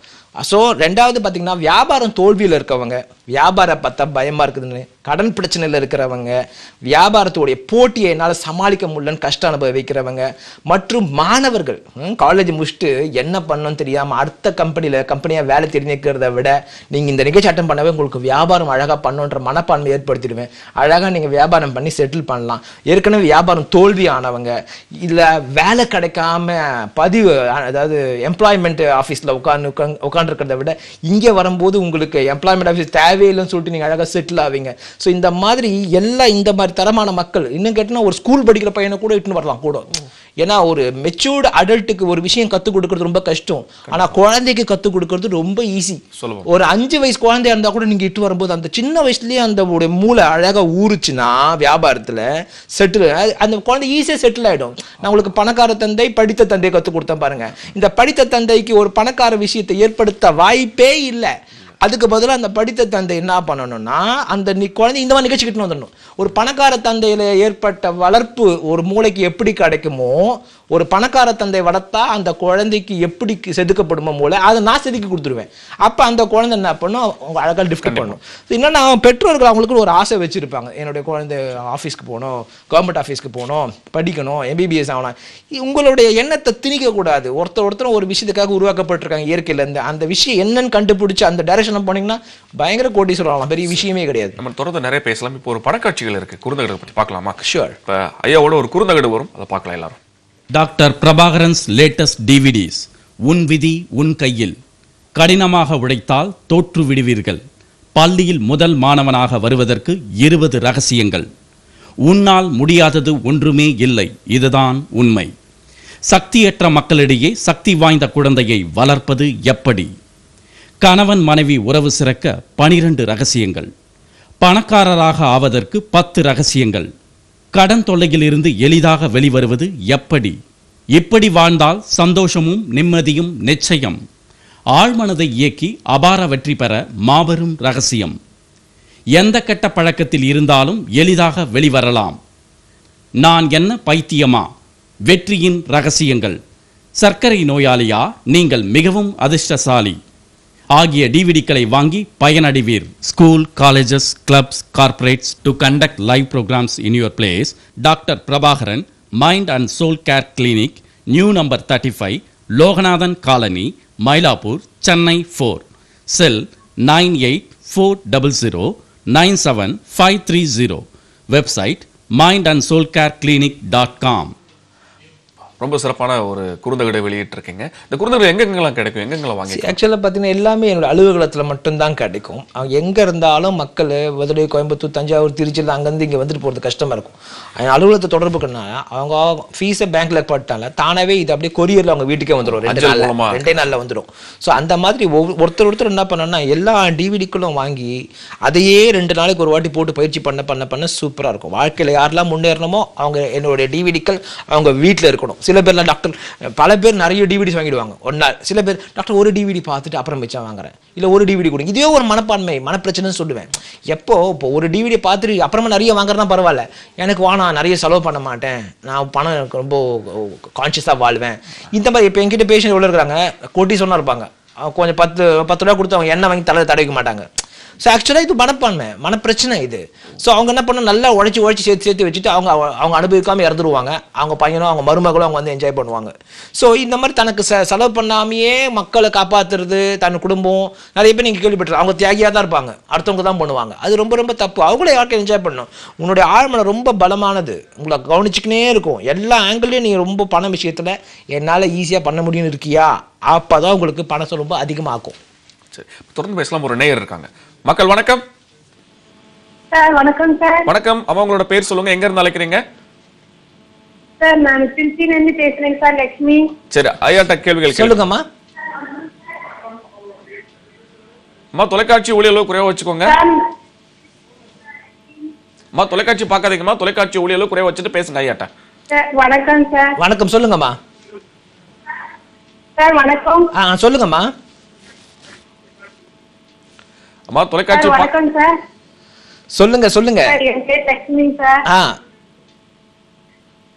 ஸோ ரெண்டாவது பார்த்தீங்கன்னா வியாபாரம் தோல்வியில் இருக்கவங்க வியாபாரம் பார்த்தா பயமாக இருக்குதுன்னு கடன் பிரச்சனையில் இருக்கிறவங்க வியாபாரத்துடைய போட்டியை என்னால் சமாளிக்க முடியலன்னு கஷ்டம் அனுபவிக்கிறவங்க மற்றும் மாணவர்கள் காலேஜ் முடிச்சுட்டு என்ன பண்ணணும்னு தெரியாமல் அடுத்த கம்பெனியில் கம்பெனியாக வேலை தேடி விட நீங்கள் இந்த நிகழ்ச்சி அட்டன் பண்ணவே உங்களுக்கு வியாபாரம் அழகாக பண்ணணுன்ற மனப்பான்மை ஏற்படுத்திடுவேன். அழகாக நீங்கள் வியாபாரம் பண்ணி செட்டில் பண்ணலாம். ஏற்கனவே வியாபாரம் தோல்வி ஆனவங்க இதில் வேலை கிடைக்காம பதிவு அதாவது எம்ப்ளாய்மெண்ட் ஆஃபீஸில் உட்காந்து உட்காந்துருக்கிறத விட இங்கே வரும்போது உங்களுக்கு எம்ப்ளாய்மெண்ட் ஆஃபீஸ் தேவையில்லைன்னு சொல்லிட்டு நீங்கள் அழகாக செட்டில் ஆவீங்க. ஸோ இந்த மாதிரி எல்லா இந்த மாதிரி தரமான மக்கள் இன்னும் கேட்டினா ஒரு ஸ்கூல் படிக்கிற பையனை கூட இட்டுன்னு வரலாம் கூட. ஏன்னா ஒரு மெச்சூர்டு அடல்ட்டுக்கு ஒரு விஷயம் கற்றுக் கொடுக்கறது ரொம்ப கஷ்டம். ஆனால் குழந்தைக்கு கற்றுக் கொடுக்கறது ரொம்ப ஈஸி சொல்லுவோம். ஒரு அஞ்சு வயசு குழந்தையா இருந்தா கூட நீங்க இட்டு வரும்போது அந்த சின்ன வயசுலயே அந்த உடைய மூளை அழகா ஊறுச்சுன்னா வியாபாரத்துல செட்டில் அந்த குழந்தை ஈஸியா செட்டில் ஆயிடும். நான் உங்களுக்கு பணக்கார தந்தை படித்த தந்தை கற்றுக் கொடுத்தேன் பாருங்க. இந்த படித்த தந்தைக்கு ஒரு பணக்கார விஷயத்தை ஏற்படுத்த வாய்ப்பே இல்லை. அதுக்கு பதிலா அந்த படித்த தந்தை என்ன பண்ணணும்னா அந்த நீ குழந்தை இந்த மாதிரி நிகழ்ச்சி கிட்ட வந்துடணும். ஒரு பணக்கார தந்தையில ஏற்பட்ட வளர்ப்பு ஒரு மூளைக்கு எப்படி கிடைக்குமோ ஒரு பணக்கார தந்தை வளர்த்தா அந்த குழந்தைக்கு எப்படி செதுக்கப்படுமோ மூளை அதை நான் செதுக்கி கொடுத்துருவேன். அப்ப அந்த குழந்தை என்ன பண்ணும்? அவங்க அழகாக டிஃப்ட் பண்ணும் இன்னொன்று பெற்றோர்கள் அவங்களுக்கு ஒரு ஆசை வச்சிருப்பாங்க. என்னுடைய குழந்தை ஆஃபீஸ்க்கு போகணும் கவர்மெண்ட் ஆஃபீஸ்க்கு போகணும் படிக்கணும் எம்பிபிஎஸ் ஆகணும். உங்களுடைய எண்ணத்தை திணிக்க கூடாது ஒருத்தர் ஒருத்தர் ஒரு விஷயத்துக்காக உருவாக்கப்பட்டிருக்காங்க இயற்கையில இருந்து. அந்த விஷயம் என்னன்னு கண்டுபிடிச்சு அந்த டைரக்ஷன் போனீங்கன்னா பயங்கர கோட்டீஸ்வரம் ஆகலாம் பெரிய விஷயமே கிடையாது. நம்ம தொடர்ந்து நிறைய பேசலாம். இப்போ ஒரு படக்காட்சிகள் இருக்கு. குறுந்தகடு பத்தி பார்க்கலாமா? ஷுவர் இப்ப ஐயாவோட ஒரு குறுந்தகடு வரும். அதை பார்க்கலாம் எல்லாரும். டாக்டர் பிரபாகரன்ஸ் லேட்டஸ்ட் டிவிடிஸ் உன் விதி உன் கையில். கடினமாக உழைத்தால் தோற்று விடுவீர்கள். பள்ளியில் முதல் மாணவனாக வருவதற்கு இருபது ரகசியங்கள். உன்னால் முடியாதது ஒன்றுமே இல்லை. இதுதான் உண்மை. சக்தியற்ற மக்களிடையே சக்தி வாய்ந்த குழந்தையை வளர்ப்பது எப்படி? கணவன் மனைவி உறவு சிறக்க பனிரெண்டு ரகசியங்கள். பணக்காரராக ஆவதற்கு பத்து ரகசியங்கள். கடன் தொல்லையிலிருந்து எளிதாக வெளிவருவது எப்படி? இப்படி வாழ்ந்தால் சந்தோஷமும் நிம்மதியும் நிச்சயம்? ஆழ்மனதை இயக்கி அபார வெற்றி பெற மாபெரும் ரகசியம். எந்த கெட்ட பழக்கத்தில் இருந்தாலும் எளிதாக வெளிவரலாம். நான் என்ன பைத்தியமா? வெற்றியின் ரகசியங்கள். சர்க்கரை நோயாளியா? நீங்கள் மிகவும் அதிர்ஷ்டசாலி. ஆகிய டிவிடிக்களை வாங்கி பயனடைவீர். School colleges clubs corporates to conduct live programmes in your place doctor Prabhakaran mind and soul care clinic new number thirty five Loganathan colony Mylapore Chennai four cell nine eight four double zero nine seven five three zero website mind and soul care clinic dot com ரொம்ப சிறப்பான ஒரு குறுந்தகடை வெளியிட்டு இருக்கீங்க இந்த குறுந்தகடு எங்கெங்கெல்லாம் கிடைக்கும்? எங்கெங்கெல்லாம் வாங்கி ஆக்சுவலாக பார்த்தீங்கன்னா எல்லாமே என்னோட அலுவலகத்தில் மட்டும்தான் கிடைக்கும். அவங்க எங்கே இருந்தாலும் மக்கள் மதுரை கோயம்புத்தூர் தஞ்சாவூர் திருச்சியில் அங்கேருந்து இங்கே வந்துட்டு போகிறது கஷ்டமாக இருக்கும். அவங்க அலுவலகத்தை தொடர்புக்குன்னா அவங்க ஃபீஸை பேங்க்ல போட்டால தானாவே இது அப்படியே கொரியரில் அவங்க வீட்டுக்கே வந்துடும் ரெண்டு மூலமா. ரெண்டே நாளில் வந்துடும் ஸோ அந்த மாதிரி ஒவ்வொரு- ஒருத்தர் ஒருத்தர் என்ன பண்ணணும்னா எல்லா டிவிடிக்களும் வாங்கி அதையே ரெண்டு நாளைக்கு ஒரு வாட்டி போட்டு பயிற்சி பண்ண பண்ண பண்ண சூப்பராக இருக்கும். வாழ்க்கையில் யாரெல்லாம் முன்னேறணுமோ அவங்க என்னுடைய டிவிடிக்கள் அவங்க வீட்டில் இருக்கணும். சில சில பேர்லாம் டாக்டர் பல பேர் நிறைய டிவிடிஸ் வாங்கிடுவாங்க. ஒரு சில பேர் டாக்டர் ஒரு டிவிடி பார்த்துட்டு அப்புறம் மிச்சம் வாங்குறேன். இல்லை ஒரு டிவிடி கொடுங்க. இதே ஒரு மனப்பான்மை மனப்பிரச்சனைன்னு சொல்லுவேன். எப்போ இப்போ ஒரு டிவிடி பார்த்துட்டு அப்புறமா நிறைய வாங்குறதா பரவாயில்ல. எனக்கு வானா நிறைய செலவு பண்ண மாட்டேன். நான் பணம் எனக்கு ரொம்ப கான்ஷியஸாக வாழ்வேன். இந்த மாதிரி இப்போ என்கிட்ட பேஷண்ட் எவ்வளோ இருக்கிறாங்க? கோட்டி சொன்னா இருப்பாங்க. கொஞ்சம் பத்து பத்து ரூபா கொடுத்து அவங்க எண்ணெய் வாங்கி தலையில் தடவிக்க மாட்டாங்க. ஸோ ஆக்சுவலாக இது மனப்பான்மை மனப்பிரச்சனை இது. ஸோ அவங்க என்ன பண்ண நல்லா உழைச்சி உழைச்சி சேர்த்து சேர்த்து வச்சுட்டு அவங்க அவங்க அனுபவிக்காமல் இறந்துருவாங்க. அவங்க பையனும் அவங்க மருமகளும் அவங்க வந்து என்ஜாய் பண்ணுவாங்க. ஸோ இந்த மாதிரி தனக்கு செ செலவு பண்ணாமையே மக்களை காப்பாற்றுறது தன் குடும்பம் நிறைய பேர் நீங்கள் கேள்விப்பட்டிருக்க அவங்க தியாகியாக தான் இருப்பாங்க. அடுத்தவங்க தான் பண்ணுவாங்க. அது ரொம்ப ரொம்ப தப்பு. அவங்களே வாழ்க்கை என்ஜாய் பண்ணணும்? உன்னுடைய ஆழ்மனை ரொம்ப பலமானது. உங்களை கவனிச்சுக்கினே இருக்கும். எல்லா ஆங்கிள்லையும் நீங்கள் ரொம்ப பண விஷயத்தில் என்னால் ஈஸியாக பண்ண முடியும்னு இருக்கியா? அப்போ தான் உங்களுக்கு பணம் ரொம்ப அதிகமாகும் சரி. தொடர்ந்து பேசலாம். ஒரு நேயர் இருக்காங்க. மக்கள் வணக்கம். சார் வணக்கம் சார். வணக்கம். அம்மா உங்களோட பேர் சொல்லுங்க. எங்க இருந்து அழைக்கிறீங்க? சார் நான் திருச்சியில இருந்து பேசுறேன் சார் லட்சுமி சரி ஐயாட்ட கேள்விகள் கேளுங்க சொல்லுங்கம்மா. அம்மா தொலைக்காட்சி அளவு குறைவா வச்சுக்கோங்க. சார். அம்மா தொலைக்காட்சி பார்க்காதீங்கம்மா. தொலைக்காட்சி அளவு குறைவா வச்சுட்டு பேசுங்க ஐயாட்ட. சார் வணக்கம் சார். வணக்கம் சொல்லுங்கம்மா. சார் வணக்கம். ஆ சொல்லுங்கம்மா. அம்மா தொலைக்காட்சி வணக்கம் சார். சொல்லுங்க சொல்லுங்க. சார் என் பேர் லட்சுமி சார். ஆ.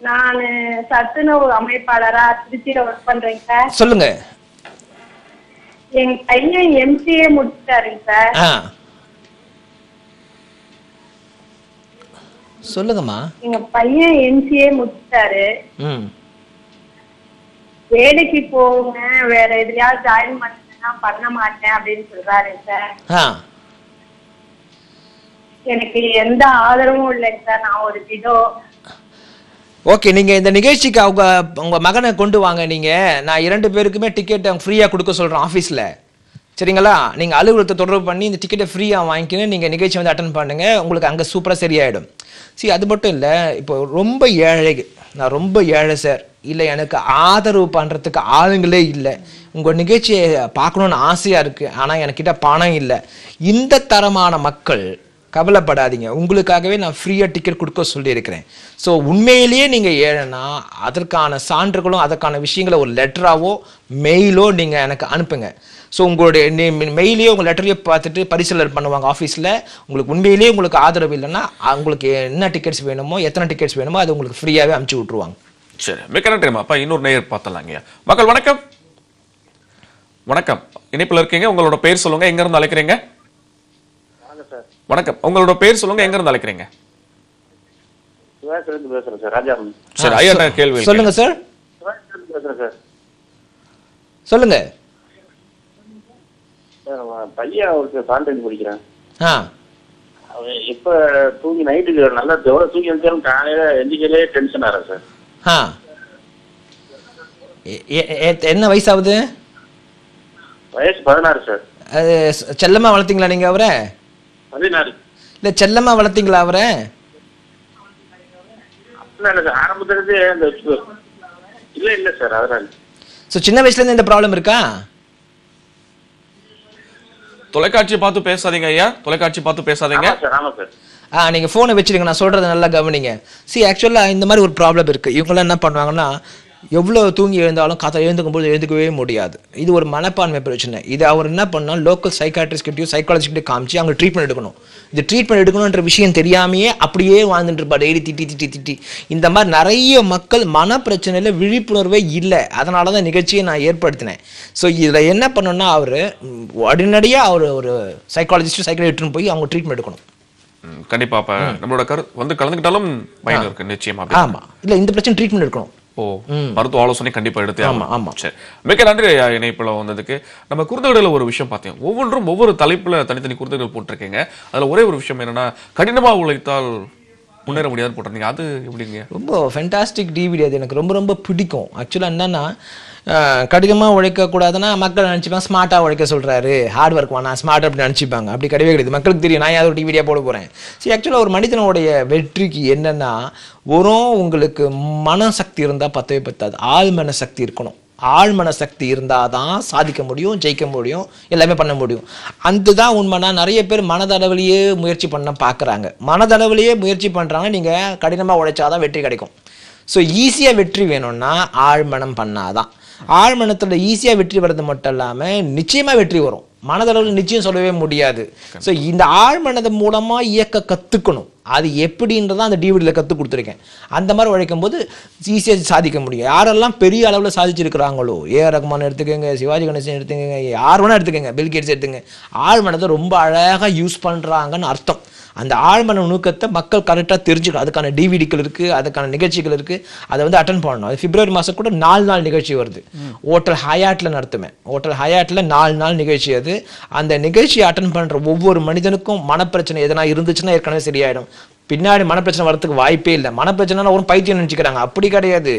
நான் சத்துணவு அமைப்பாளரா திருச்சியில ஒர்க் பண்றேங்க சார். சொல்லுங்க. என் பையன் எம்சிஏ முடிச்சிட்டாருங்க சார். ஆ. சொல்லுங்கம்மா. எங்க பையன் எம்சிஏ முடிச்சிட்டாரு. ம். வேலைக்கு போங்க வேற எதுலயாவது ஜாயின் பண்ணுங்கன்னா பண்ண மாட்டேன் அப்படின்னு சொல்றாரு சார். எனக்கு எந்த ஆதரவும் இல்லைங்க சார். நான் ஒரு விடோ ஓகே நீங்க இந்த நிகழ்ச்சிக்கு அவங்க உங்க மகனை கொண்டு வாங்க நீங்க. நான் இரண்டு பேருக்குமே டிக்கெட் அவங்க ஃப்ரீயா கொடுக்க சொல்றேன் ஆஃபீஸ்ல சரிங்களா? நீங்க அலுவலகத்தை தொடர்பு பண்ணி இந்த டிக்கெட்டை ஃப்ரீயா வாங்கிக்கணும் நீங்க நிகழ்ச்சி வந்து அட்டன் பண்ணுங்க. உங்களுக்கு அங்க சூப்பரா சரியாயிடும். சரி அது மட்டும் இல்ல இப்போ ரொம்ப ஏழை நான் ரொம்ப ஏழை சார். இல்லை எனக்கு ஆதரவு பண்றதுக்கு ஆளுங்களே இல்லை. உங்கள் நிகழ்ச்சியை பார்க்கணுன்னு ஆசையாக இருக்குது ஆனால் எனக்கிட்ட பணம் இல்லை. இந்த தரமான மக்கள் கவலைப்படாதீங்க. உங்களுக்காகவே நான் ஃப்ரீயாக டிக்கெட் கொடுக்க சொல்லியிருக்கிறேன். ஸோ உண்மையிலேயே நீங்கள் ஏழைனா அதற்கான சான்றுகளும் அதற்கான விஷயங்களை ஒரு லெட்டராகவோ மெயிலோ நீங்கள் எனக்கு அனுப்புங்க. ஸோ உங்களுடைய மெயிலையோ உங்கள் லெட்டரையோ பார்த்துட்டு பரிசீலனை பண்ணுவாங்க ஆஃபீஸில் உங்களுக்கு உண்மையிலேயே உங்களுக்கு ஆதரவு இல்லைன்னா உங்களுக்கு என்ன டிக்கெட்ஸ் வேணுமோ எத்தனை டிக்கெட்ஸ் வேணுமோ அது உங்களுக்கு ஃப்ரீயாகவே அனுப்பிச்சி விட்ருவாங்க சரி மிக்க நன்றிம்மா. அப்பா இன்னொரு நேர் பார்த்தலாங்க மக்கள் வணக்கம். வணக்கம். இணைப்புல இருக்கீங்க உங்களோட பேர் சொல்லுங்க எங்க இருந்து அழைக்கிறீங்க? வணக்கம். உங்களோட பேர் சொல்லுங்க எங்க இருந்து அழைக்கிறீங்க? சார் ராஜா சரி ஐயா கேள்வி சொல்லுங்க சார். சிவாசிலிருந்து பேசுறேன் சார் சொல்லுங்க. பையன் ஒரு கான்ட்ராக்ட் படிக்கிறான். எப்ப தூங்கி நைட்டுக்கு நல்லா எவ்வளவு தூங்கி எழுந்தாலும் காலையில எந்திக்கலே டென்ஷன் ஆறேன் சார். என்ன வயசாகுது? வயசு பதினாறு சார். அது செல்லமா வளர்த்தீங்களா நீங்க அவரை? பதினாறு. இல்ல செல்லமா வளர்த்தீங்களா அவரை? ஆரம்பத்துலேருந்தே இல்ல இல்ல சார் அதனால ஸோ சின்ன வயசுல இருந்து இந்த ப்ராப்ளம் இருக்கா? தொலைக்காட்சி பார்த்து பேசாதீங்க ஐயா. தொலைக்காட்சி பார்த்து பேசாதீங்க. ஆ நீங்கள் ஃபோனை வச்சிருங்க நான் சொல்கிறத நல்லா கவனிங்க. சி ஆக்சுவலாக இந்த மாதிரி ஒரு ப்ராப்ளம் இருக்குது இவங்களாம் என்ன பண்ணுவாங்கன்னா எவ்வளோ தூங்கி எழுந்தாலும் காத்த எழுந்துக்கும் போது எழுந்துக்கவே முடியாது. இது ஒரு மனப்பான்மை பிரச்சனை. இது அவர் என்ன பண்ணால் லோக்கல் சைக்காட்ரிஸ்ட்கிட்டையும் சைக்காலஜிஸ்ட்கிட்டையும் காமிச்சு அவங்க ட்ரீட்மெண்ட் எடுக்கணும். இது ட்ரீட்மெண்ட் எடுக்கணுன்ற விஷயம் தெரியாமையே அப்படியே வாழ்ந்துட்டு இருப்பா டெய்லி திட்டி திட்டி திட்டி இந்த மாதிரி நிறைய மக்கள் மன பிரச்சனையில் விழிப்புணர்வே இல்லை. அதனால தான் நிகழ்ச்சியை நான் ஏற்படுத்தினேன். ஸோ இதில் என்ன பண்ணணும்னா அவர் உடனடியாக அவர் ஒரு சைக்காலஜிஸ்ட் சைக்காலஜிஸ்ட்னு போய் அவங்க ட்ரீட்மெண்ட் எடுக்கணும். கண்டிப்பா. அப்ப நம்மளோட கரு வந்து கலந்துக்கிட்டாலும் பயன் இருக்கு. நிச்சயமா. ஆமா. இல்ல இந்த பிரச்சனை ட்ரீட்மெண்ட் எடுக்கணும். மருத்துவ ஆலோசனை கண்டிப்பா எடுத்தே ஆமா. ஆமா. சரி. மிக்க நன்றி இணைப்புல வந்ததுக்கு. நம்ம குறுந்தகடுல ஒரு விஷயம் பார்த்தேன். ஒவ்வொன்றும் ஒவ்வொரு தலைப்புல தனித்தனி குறுந்தகடுகள் போட்டிருக்கீங்க. அதுல ஒரே ஒரு விஷயம் என்னன்னா கடினமா உழைத்தால் முன்னேற முடியாதுன்னு போட்டிருந்தீங்க. அது எப்படிங்க? ரொம்ப ஃபென்டாஸ்டிக் டிவிடி அது எனக்கு ரொம்ப ரொம்ப பிடிக்கும். ஆக்சுவலாக என்னன்னா கடினமாக உழைக்கக்கூடாதுன்னா மக்கள் நினச்சிப்பாங்க ஸ்மார்ட்டாக உழைக்க சொல்கிறாரு ஹார்ட் ஒர்க் வேணாம் ஸ்மார்ட் அப்படி நினச்சிப்பாங்க. அப்படி கிடையவே கிடையாது. மக்களுக்கு தெரியும் நான் யாரும் டிவிடியாக போட போகிறேன் சரி ஆக்சுவலாக ஒரு மனிதனுடைய வெற்றிக்கு என்னென்னா ஒரு உங்களுக்கு மனசக்தி இருந்தால் பத்தவே பத்தாது. ஆள் மனசக்தி இருக்கணும். ஆழ்மன சக்தி இருந்தால் தான் சாதிக்க முடியும் ஜெயிக்க முடியும் எல்லாமே பண்ண முடியும். அந்த தான் உண்மைனா நிறைய பேர் மனதளவிலேயே முயற்சி பண்ண பார்க்குறாங்க மனதளவிலேயே முயற்சி பண்ணுறாங்க நீங்கள் கடினமாக உழைச்சாதான் வெற்றி கிடைக்கும். ஸோ ஈஸியாக வெற்றி வேணும்னா ஆழ்மனம் பண்ணாதான். ஆழ்மனத்தில் ஈஸியாக வெற்றி வர்றது மட்டும் இல்லாமல் நிச்சயமாக வெற்றி வரும். மனதளவில் நிச்சயம் சொல்லவே முடியாது. ஸோ இந்த ஆழ்மனது மூலமாக இயக்க கற்றுக்கணும் அது எப்படின்றத அந்த டிவிடியில் கற்றுக் கொடுத்துருக்கேன். அந்த மாதிரி உழைக்கும் போது ஈஸியாக சாதிக்க முடியும். யாரெல்லாம் பெரிய அளவில் சாதிச்சிருக்கிறாங்களோ ஏ ரகுமான் எடுத்துக்கோங்க சிவாஜி கணேசன் எடுத்துக்கோங்க யார் வேணால் எடுத்துக்கோங்க பில்கேட்ஸ் எடுத்துங்க ஆழ்மனதை ரொம்ப அழகாக யூஸ் பண்ணுறாங்கன்னு அர்த்தம். அந்த ஆழ்மன நுணுக்கத்தை மக்கள் கரெக்டாக தெரிஞ்சுக்கணும். அதுக்கான டிவிடிக்கள் இருக்குது அதுக்கான நிகழ்ச்சிகள் இருக்குது அதை வந்து அட்டன் பண்ணணும். அது பிப்ரவரி மாதம் கூட நாலு நாள் நிகழ்ச்சி வருது. ஹோட்டல் ஹயாட்டில் நடத்துவேன். ஹோட்டல் ஹயாட்டில் நாலு நாள் நிகழ்ச்சி அது. அந்த நிகழ்ச்சியை அட்டன் பண்ணுற ஒவ்வொரு மனிதனுக்கும் மனப்பிரச்சனை எதனா இருந்துச்சுன்னா ஏற்கனவே சரியாயிடும். பின்னாடி மனப்பிரச்சனை வரதுக்கு வாய்ப்பே இல்லை. மனப்பிரச்சனை ஒரு பைத்தியம் நினச்சிக்கிறாங்க. அப்படி கிடையாது.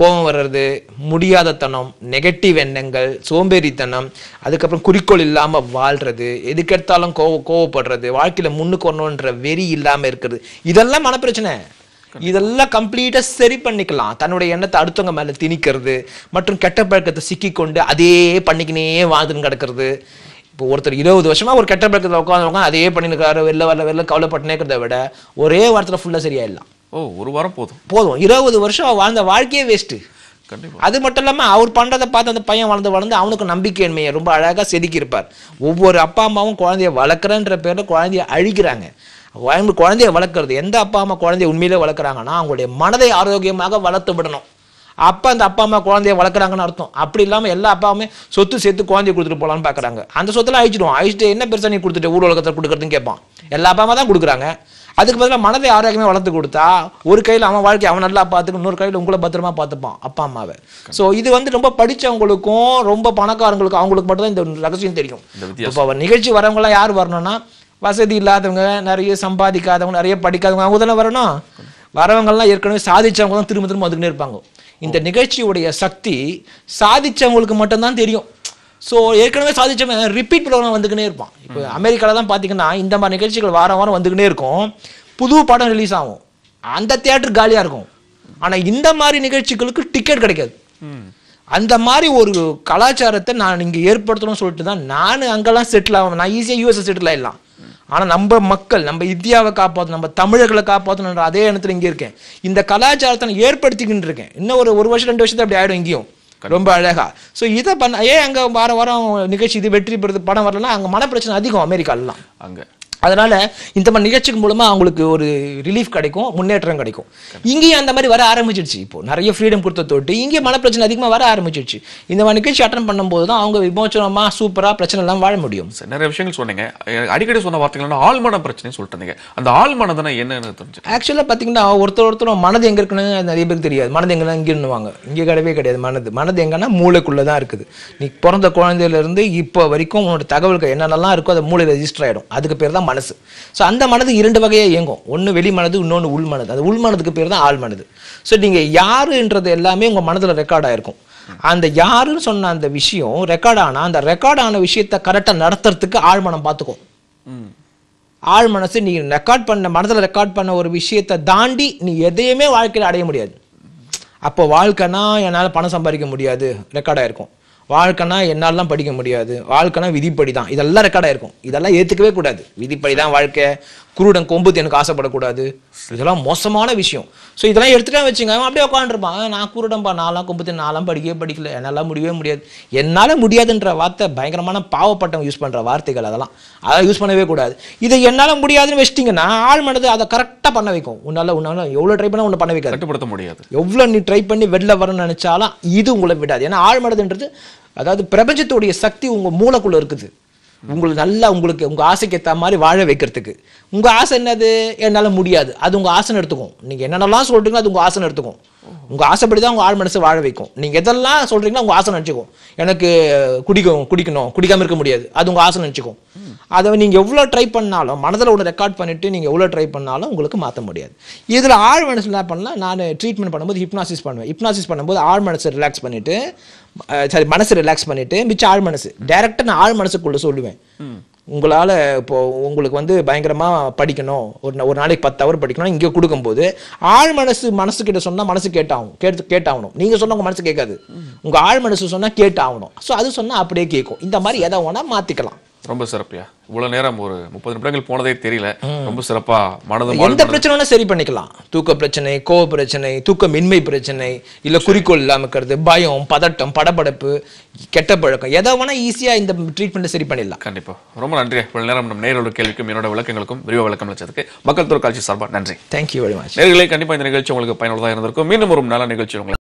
கோபம் வர்றது முடியாதத்தனம் நெகட்டிவ் எண்ணங்கள் சோம்பேறித்தனம் அதுக்கப்புறம் குறிக்கோள் இல்லாமல் வாழ்றது எதுக்கெடுத்தாலும் கோவ கோவப்படுறது வாழ்க்கையில் முன்னுக்கு வரணுன்ற வெறி இல்லாமல் இருக்கிறது. இதெல்லாம் மனப்பிரச்சனை. இதெல்லாம் கம்ப்ளீட்டாக சரி பண்ணிக்கலாம். தன்னுடைய எண்ணத்தை அடுத்தவங்க மேலே திணிக்கிறது மற்றும் கெட்ட பழக்கத்தை சிக்கிக்கொண்டு அதே பண்ணிக்கினே வாழ்ந்துன்னு கிடக்கிறது. இப்போ ஒருத்தர் இருபது வருஷமா ஒரு கெட்ட பழக்கத்தில் உட்காந்து அதே பண்ணிருக்காரு வெளில வரல வெளில கவலைப்பட்டுனே இருக்கிறத விட ஒரே வாரத்தில் ஃபுல்லாக சரியாயிடலாம். ஓ ஒரு வாரம் போதும். போதும். இருபது வருஷம் வாழ்ந்த வாழ்க்கையே வேஸ்ட்டு கண்டிப்பா. அது மட்டும் இல்லாமல் அவர் பண்ணுறதை பார்த்து அந்த பையன் வளர்ந்து வளர்ந்து அவனுக்கு நம்பிக்கையின்மையை ரொம்ப அழகாக செதுக்கி இருப்பார் ஒவ்வொரு அப்பா அம்மாவும் குழந்தைய வளர்க்குறன்ற பேரில் குழந்தைய அழிக்கிறாங்க. குழந்தை குழந்தைய வளர்க்குறது எந்த அப்பா அம்மா குழந்தைய உண்மையிலே வளர்க்குறாங்கன்னா அவங்களுடைய மனதை ஆரோக்கியமாக வளர்த்து விடணும். அப்போ அந்த அப்பா அம்மா குழந்தைய வளர்க்குறாங்கன்னு அர்த்தம். அப்படி இல்லாமல் எல்லா அப்பாவுமே சொத்து சேர்த்து குழந்தைய கொடுத்துட்டு போகலான்னு பார்க்குறாங்க அந்த சொத்தெல்லாம் அழிச்சிடுவோம் அழிச்சிட்டு என்ன பெருசாக நீ கொடுத்துட்டு ஊர் உலகத்தை கொடுக்குறதுன்னு கேட்பான். எல்லா அப்பா அம்மா தான் கொடுக்குறாங்க. அதுக்கு பதிலாக மனதை ஆரோக்கியமாக வளர்த்து கொடுத்தா ஒரு கையில் அவன் வாழ்க்கை அவன் நல்லா பார்த்துக்கும் இன்னொரு கையில் உங்களை பத்திரமா பார்த்துப்பான் அப்பா அம்மாவை. ஸோ இது வந்து ரொம்ப படிச்சவங்களுக்கும் ரொம்ப பணக்காரங்களுக்கும் அவங்களுக்கு மட்டும் தான் இந்த ரகசியம் தெரியும். இப்போ நிகழ்ச்சி வரவங்களாம் யார் வரணும்னா வசதி இல்லாதவங்க நிறைய சம்பாதிக்காதவங்க நிறைய படிக்காதவங்க அவங்க தானே வரணும்? வரவங்கெல்லாம் ஏற்கனவே சாதிச்சவங்க தான் திரும்ப திரும்ப வந்துக்கிட்டே இருப்பாங்க. இந்த நிகழ்ச்சியுடைய சக்தி சாதிச்சவங்களுக்கு மட்டும்தான் தெரியும். ஸோ ஏற்கனவே சாதிச்சவங்க ரிப்பீட் ப்ரோக்ராம் வந்துக்கினே இருப்பான். இப்போ அமெரிக்காவில் தான் பார்த்தீங்கன்னா இந்த மாதிரி நிகழ்ச்சிகள் வாரம் வாரம் வந்துக்கினே இருக்கும். புது படம் ரிலீஸ் ஆகும். அந்த தியேட்டர் காலியாக இருக்கும். ஆனால் இந்த மாதிரி நிகழ்ச்சிகளுக்கு டிக்கெட் கிடைக்காது. அந்த மாதிரி ஒரு கலாச்சாரத்தை நான் இங்கே ஏற்படுத்தணும்னு சொல்லிட்டு தான் நான் அங்கெல்லாம் செட்டில் ஆகும் நான் ஈஸியாக யூஎஸ்எஸ் செட்டில் ஆயிடலாம். ஆனா நம்ம மக்கள் நம்ம இந்தியாவை காப்பாற்றணும் நம்ம தமிழர்களை காப்பாற்றணுன்ற அதே எண்ணத்துல இங்க இருக்கேன். இந்த கலாச்சாரத்தை நான் ஏற்படுத்திக்கிட்டு இருக்கேன். இன்னும் ஒரு ஒரு வருஷம் ரெண்டு வருஷத்துல அப்படி ஆயிடும் இங்கேயும். ரொம்ப அழகா. ஸோ இதை பண்ண ஏன் அங்க வார வாரம் நிகழ்ச்சி இது வெற்றி பெறுது படம் வரலன்னா அங்க மன பிரச்சனை அதிகம் அமெரிக்காலாம் அங்க. அதனால இந்த மாதிரி நிகழ்ச்சிக்கு மூலமா அவங்களுக்கு ஒரு ரிலீஃப் கிடைக்கும் முன்னேற்றம் கிடைக்கும். இங்கேயும் அந்த மாதிரி வர ஆரம்பிச்சிடுச்சு. இப்போ நிறைய ஃப்ரீடம் கொடுத்த தொட்டு இங்கே மனப்பிரச்சனை அதிகமா வர ஆரம்பிச்சிடுச்சு. இந்த மாதிரி நிகழ்ச்சி அட்டன் பண்ணும்போது தான் அவங்க விமோச்சனமா சூப்பரா பிரச்சனை எல்லாம் வாழ முடியும். சரி, நிறைய விஷயங்கள் சொன்னீங்க. அடிக்கடி சொன்ன வார்த்தைகள் ஆழ்மன பிரச்சனை சொல்லிட்டு அந்த ஆழ்மனதுனா என்னன்னு தெரிஞ்சு ஆக்சுவலாக பார்த்தீங்கன்னா ஒருத்தர் ஒருத்தர் மனது எங்க இருக்குன்னு நிறைய பேருக்கு தெரியாது. மனது எங்கன்னா இங்கேன்னுவாங்க இங்கே கிடையவே கிடையாது. மனது மனது எங்கன்னா மூளைக்குள்ளே தான் இருக்குது. நீ பிறந்த குழந்தையில இருந்து இப்போ வரைக்கும் உன்னோட தகவல்கள் என்னென்னலாம் இருக்கோ அது மூளை ரெஜிஸ்டர் ஆயிடும். அதுக்கு பேர் தான் மனசு. ஸோ அந்த மனது இரண்டு வகையா இயங்கும். ஒன்று வெளி மனது இன்னொன்று உள் மனது. அது உள் மனதுக்கு பேர் தான் ஆள் மனது. ஸோ நீங்கள் யாருன்றது எல்லாமே உங்கள் மனதில் ரெக்கார்ட் ஆயிருக்கும். அந்த யாருன்னு சொன்ன அந்த விஷயம் ரெக்கார்ட் ஆனா அந்த ரெக்கார்ட் ஆன விஷயத்தை கரெக்டாக நடத்துறதுக்கு ஆழ்மனம் பார்த்துக்கும். ஆழ் மனசு நீ ரெக்கார்ட் பண்ண மனதில் ரெக்கார்ட் பண்ண ஒரு விஷயத்தை தாண்டி நீ எதையுமே வாழ்க்கையில் அடைய முடியாது. அப்போ வாழ்க்கைனா என்னால் பணம் சம்பாதிக்க முடியாது. ரெக்கார்டாக இருக்கும் வாழ்க்கைனா என்னாலலாம் படிக்க முடியாது. வாழ்க்கைனா விதிப்படி தான் இதெல்லாம் ரெக்கார்டாக இருக்கும். இதெல்லாம் ஏற்றுக்கவே கூடாது. விதிப்படி தான் வாழ்க்கை. குருடன் கொம்புத்து எனக்கு ஆசைப்படக்கூடாது. இதெல்லாம் மோசமான விஷயம். ஸோ இதெல்லாம் எடுத்துட்டா வச்சுங்க அப்படியே உட்காந்துருப்பான் நான் குருடன்பா நான்லாம் கொம்புத்து நான்லாம் படிக்கவே படிக்கல. என்னால் முடியவே முடியாது. என்னால் முடியாதுன்ற வார்த்தை பயங்கரமான பாவப்பட்டவங்க யூஸ் பண்ணுற வார்த்தைகள் அதெல்லாம். அதை யூஸ் பண்ணவே கூடாது. இதை என்னால் முடியாதுன்னு வச்சிட்டிங்கன்னா ஆள் மனது அதை கரெக்டாக பண்ண வைக்கும். உன்னால் உன்னால் எவ்வளோ ட்ரை பண்ணால் உன்னை பண்ண வைக்காது. கட்டுப்படுத்த முடியாது. எவ்வளோ நீ ட்ரை பண்ணி வெளில வரணும்னு நினைச்சாலும் இது உங்களை விடாது. ஏன்னா ஆழ்மனதுன்றது அதாவது பிரபஞ்சத்துடைய சக்தி உங்க மூளைக்குள்ள இருக்குது. உங்களுக்கு நல்லா உங்களுக்கு உங்கள் ஆசைக்கு ஏற்ற மாதிரி வாழ வைக்கிறதுக்கு. உங்கள் ஆசை என்னது? என்னால் முடியாது. அது உங்கள் ஆசைன்னு எடுத்துக்கும். நீங்கள் என்னென்னலாம் சொல்றீங்களோ அது உங்கள் ஆசைன்னு எடுத்துக்கும். உங்கள் ஆசைப்படி தான் உங்கள் ஆள் மனசு வாழ வைக்கும். நீங்கள் எதெல்லாம் சொல்கிறீங்களோ உங்கள் ஆசை நினச்சிக்கும். எனக்கு குடிக்கும் குடிக்கணும் குடிக்காமல் இருக்க முடியாது. அது உங்கள் ஆசை நினச்சிக்கும். அதை நீங்க எவ்வளோ ட்ரை பண்ணாலும் மனதில் ஒன்று ரெக்கார்ட் பண்ணிட்டு நீங்க எவ்வளோ ட்ரை பண்ணாலும் உங்களுக்கு மாற்ற முடியாது. இதுல ஆழ் மனசு என்ன பண்ணலாம்? நான் ட்ரீட்மெண்ட் பண்ணும்போது ஹிப்னாசிஸ் பண்ணுவேன். ஹிப்னாசிஸ் பண்ணும்போது ஆழ் மனசை ரிலாக்ஸ் பண்ணிட்டு அஹ், சரி மனசு ரிலாக்ஸ் பண்ணிட்டு மிச்சம் ஆழ் மனசு. டைரக்டா நான் ஆழ் மனசுக்குள்ள சொல்லுவேன். உங்களால இப்போ உங்களுக்கு வந்து பயங்கரமா படிக்கணும். ஒரு ஒரு நாளைக்கு பத்து ஹவர் படிக்கணும் இங்கே கொடுக்கும்போது ஆழ் மனசு மனசு கிட்ட சொன்னா மனசு கேட்டாகும் கேட்டு கேட்டாகணும். நீங்க சொன்னா உங்க மனசு கேட்காது. உங்க ஆழ் மனசு சொன்னா கேட்டாகணும். ஸோ அது சொன்னா அப்படியே கேட்கும். இந்த மாதிரி எதை வேணா மாத்திக்கலாம். ரொம்ப சிறப்பியா? இவ்வளவு நேரம் ஒரு முப்பது நிமிடங்கள் போனதே தெரியல. ரொம்ப சிறப்பா மனதும் எந்த ஆழ்மனதும் பிரச்சனை வேணா சரி பண்ணிக்கலாம். தூக்க பிரச்சனை கோவ பிரச்சனை தூக்கமின்மை பிரச்சனை இல்ல குறிக்கோள் இல்லாம இருக்கிறது பயம் பதட்டம் படபடப்பு கெட்ட பழக்கம். எதை வேணா ஈஸியா இந்த ட்ரீட்மெண்ட் சரி பண்ணிடலாம். கண்டிப்பா. ரொம்ப நன்றி. இவ்வளவு நேரம் நம்ம நேரோட கேள்விக்கும் என்னோட விளக்கங்களுக்கும் விரிவ விளக்கம் அளிச்சதுக்கு மக்கள் தொலைக்காட்சி சார்பா நன்றி. தேங்க்யூ வெரி மச் நேர்களே கண்டிப்பா இந்த நிகழ்ச்சி உங்களுக்கு பயனுள்ளதா இருந்திருக்கும். மீண்டும் ஒரு நல்ல நிகழ்ச்சி உங்களை